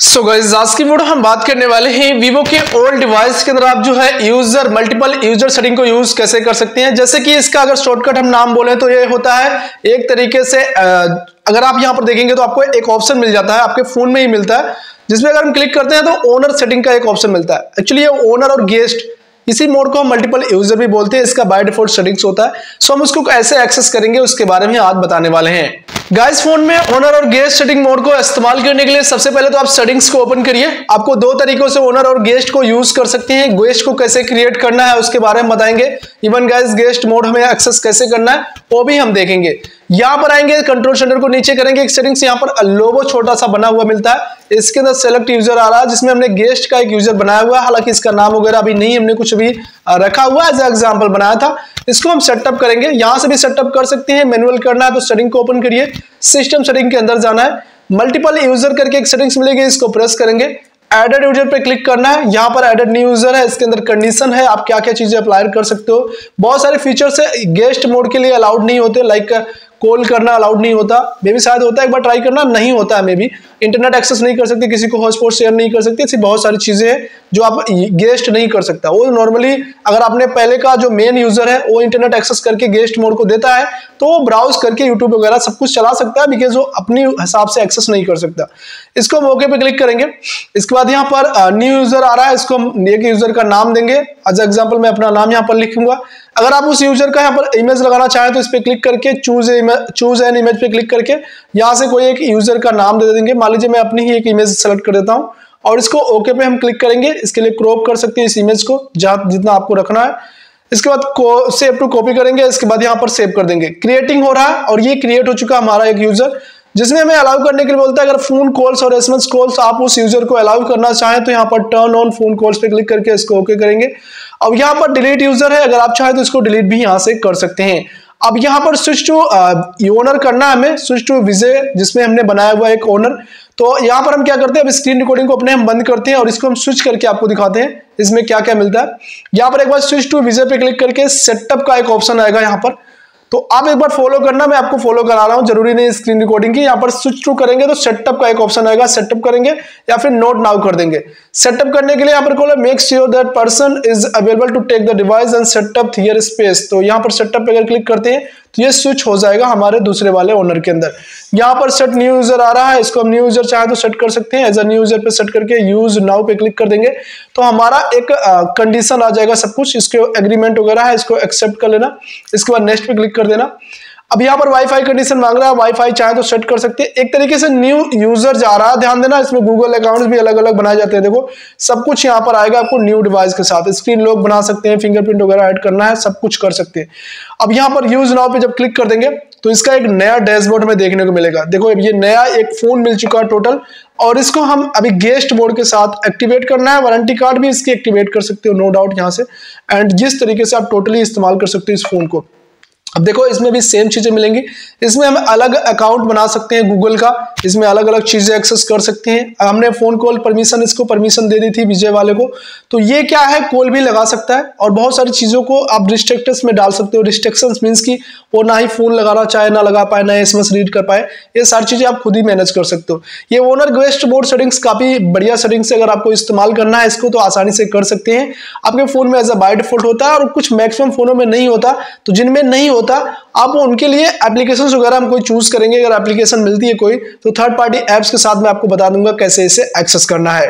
सो आज की वीडियो हम बात करने वाले हैं वीवो के ओल्ड डिवाइस के अंदर आप जो है यूज़र मल्टीपल यूज़र सेटिंग को यूज़ कैसे कर सकते हैं? जैसे कि इसका अगर शॉर्टकट हम नाम बोले तो ये होता है, एक तरीके से अगर आप यहाँ पर देखेंगे तो आपको एक ऑप्शन मिल जाता है, आपके फ़ोन में ही मिलता है, जिसमें अगर हम क्लिक करते हैं तो ओनर सेटिंग का एक ऑप्शन मिलता है। एक्चुअली ये ओनर और गेस्ट इसी मोड को हम मल्टीपल यूज़र भी बोलते हैं, इसका बाय डिफ़ॉल्ट सेटिंग्स होता है। सो हम उसको कैसे एक्सेस करेंगे, उसके बारे में आज बताने वाले हैं। गाइस फ़ोन में ओनर और गेस्ट सेटिंग मोड को इस्तेमाल करने के लिए सबसे पहले तो आप सेटिंग्स को ओपन करिए। आपको दो तरीकों से ओनर और गेस्ट को यूज़ कर सकते हैं। गेस्ट को कैसे क्रिएट करना है, उसके बारे में बताएँगे। इवन गाइस गेस्ट मोड हमें एक्सेस कैसे करना है वो भी हम देखेंगे। यहाँ पर आएँगे कंट्रोल सेंटर को नीचे करेंगे। एक सेटिंग्स यहाँ पर लोगो छोटा सा बना हुआ मिलता है। इसके अंदर सेलेक्ट यूज़र आ रहा है, जिसमें हमने गेस्ट का एक यूज़र बनाया हुआ है। हालाँकि इसका नाम वगैरह अभी नहीं, हमने कुछ भी रखा हुआ एज एग्ज़ाम्पल बनाया था। इसको हम सेटअप करेंगे। यहाँ से भी सेटअप कर सकते हैं। मैनुअल करना है तो सेटिंग को ओपन करिए। सिस्टम सेटिंग के अंदर जाना है। मल्टीपल यूज़र करके एक सेटिंग्स मिलेगी, इसको प्रेस करेंगे। एडेड यूज़र पे क्लिक करना है। यहाँ पर एडेड न्यू यूज़र है, इसके अंदर कंडीशन है। आप क्या क्या चीज़ें अप्लाई कर सकते हो। बहुत सारे फीचर्स है। गेस्ट मोड के लिए अलाउड नहीं होते। लाइक कॉल करना अलाउड नहीं होता। मे भी शायद होता है, एक बार ट्राई करना, नहीं होता है मे भी इंटरनेट एक्सेस नहीं कर सकते, किसी को हॉटस्पॉट शेयर नहीं कर सकते, ऐसी बहुत सारी चीज़ें हैं जो आप गेस्ट नहीं कर सकता। वो नॉर्मली अगर आपने पहले का जो मेन यूज़र है, वो इंटरनेट एक्सेस करके गेस्ट मोड को देता है तो वो ब्राउज करके यूट्यूब वगैरह सब कुछ चला सकता है बिकॉज़ वो अपनी हिसाब से एक्सेस नहीं कर सकता। इसको हम ओके पे क्लिक करेंगे। इसके बाद यहाँ पर न्यू यूज़र आ रहा है, इसको एक यूज़र का नाम देंगे। एज एग्ज़ाम्पल मैं अपना नाम यहाँ पर लिखूँगा। अगर आप उस यूज़र का यहाँ पर इमेज लगाना चाहें तो इस पर क्लिक करके चूज़ चूज़ एन इमेज पे क्लिक करके यहाँ से कोई एक यूज़र का नाम दे देंगे। मान लीजिए मैं अपनी ही एक इमेज सेलेक्ट कर देता हूँ और इसको ओके पे हम क्लिक करेंगे। इसके लिए क्रॉप कर सकते हैं इस इमेज को, जहाँ जितना आपको रखना है। इसके बाद सेव टू कॉपी करेंगे। इसके बाद यहाँ पर सेव कर देंगे। क्रिएटिंग हो रहा है और ये क्रिएट हो चुका हमारा एक यूज़र जिसमें हमें अलाउ करने के लिए बोलता है, अगर फ़ोन कॉल्स और एसएमएस कॉल्स आप उस यूज़र को अलाउ करना चाहें तो यहाँ पर टर्न ऑन फ़ोन कॉल्स पे क्लिक करके इसको ओके करेंगे। अब यहाँ पर डिलीट यूज़र है। अगर आप चाहें तो इसको डिलीट भी यहाँ से कर सकते हैं। अब यहाँ पर स्विच टू ओनर करना है हमें स्विच टू विजे जिसमें हमने बनाया हुआ एक ओनर तो यहाँ पर हम क्या करते हैं, अब स्क्रीन रिकॉर्डिंग को अपने हम बंद करते हैं और इसको हम स्विच करके आपको दिखाते हैं, इसमें क्या क्या मिलता है। यहाँ पर एक बार स्विच टू विजे पे क्लिक करके सेटअप का एक ऑप्शन आएगा यहाँ पर। तो आप एक बार फॉलो करना, मैं आपको फॉलो करा रहा हूँ। ज़रूरी नहीं स्क्रीन रिकॉर्डिंग की, यहाँ पर स्विच टू करेंगे तो सेटअप का एक ऑप्शन आएगा सेटअप करेंगे या फिर नोट नाउ कर देंगे। सेटअप करने के लिए यहाँ पर खोलो make sure that person is available to take the device and setup their space तो यहाँ पर सेटअप पे अगर क्लिक करते हैं तो ये स्विच हो जाएगा हमारे दूसरे वाले ओनर के अंदर। यहाँ पर सेट न्यू यूज़र आ रहा है, इसको हम न्यू यूज़र चाहे तो सेट कर सकते हैं। एज अ न्यू यूज़र पे सेट करके यूज़ नाउ पे क्लिक कर देंगे तो हमारा एक कंडीशन आ जाएगा सब कुछ। इसके एग्रीमेंट वगैरह है, इसको एक्सेप्ट कर लेना। इसके बाद नेक्स्ट पे क्लिक कर देना। अब यहाँ पर वाईफाई कंडीशन मांग रहा है वाईफाई चाहे तो सेट कर सकते हैं। एक तरीके से न्यू यूज़र जा रहा है, ध्यान देना, इसमें गूगल अकाउंट भी अलग अलग बनाए जाते हैं। देखो, सब कुछ यहाँ पर आएगा आपको न्यू डिवाइस के साथ। स्क्रीन लॉक बना सकते हैं फिंगरप्रिंट वगैरह ऐड करना है, सब कुछ कर सकते हैं। अब यहाँ पर यूज़ नाव पे जब क्लिक कर देंगे तो इसका एक नया डैशबोर्ड में देखने को मिलेगा। देखो ये नया एक फ़ोन मिल चुका है टोटल और इसको हम अभी गेस्ट बोर्ड के साथ एक्टिवेट करना है। वारंटी कार्ड भी इसकी एक्टिवेट कर सकते हो नो डाउट यहाँ से। एंड जिस तरीके से आप टोटली इस्तेमाल कर सकते हो इस फ़ोन को। अब देखो, इसमें भी सेम चीज़ें मिलेंगी। इसमें हम अलग अकाउंट बना सकते हैं गूगल का। इसमें अलग अलग चीज़ें एक्सेस कर सकते हैं। हमने फ़ोन कॉल परमिशन इसको परमिशन दे दी थी विजय वाले को। तो ये क्या है? कॉल भी लगा सकता है और बहुत सारी चीज़ों को आप रिस्ट्रिक्टर्स में डाल सकते हो। रिस्ट्रिक्शन मीन्स की वो ना ही फ़ोन लगाना चाहे, ना लगा पाए, ना एस रीड कर पाए। ये सारी चीज़ें आप खुद ही मैनेज कर सकते हो। ये ओनर गेस्ट बोर्ड सेटिंग्स काफ़ी बढ़िया सेटिंग्स से अगर आपको इस्तेमाल करना है, इसको तो आसानी से कर सकते हैं। आपके फ़ोन में एज अ बाय डिफ़ॉल्ट होता है और कुछ मैक्सिमम फोनों में नहीं होता। तो जिनमें नहीं होता आप उनके लिए एप्लीकेशन वगैरह हम कोई चूज़ करेंगे, अगर एप्लीकेशन मिलती है कोई तो थर्ड पार्टी एप्स के साथ मैं आपको बता दूँगा कैसे इसे एक्सेस करना है।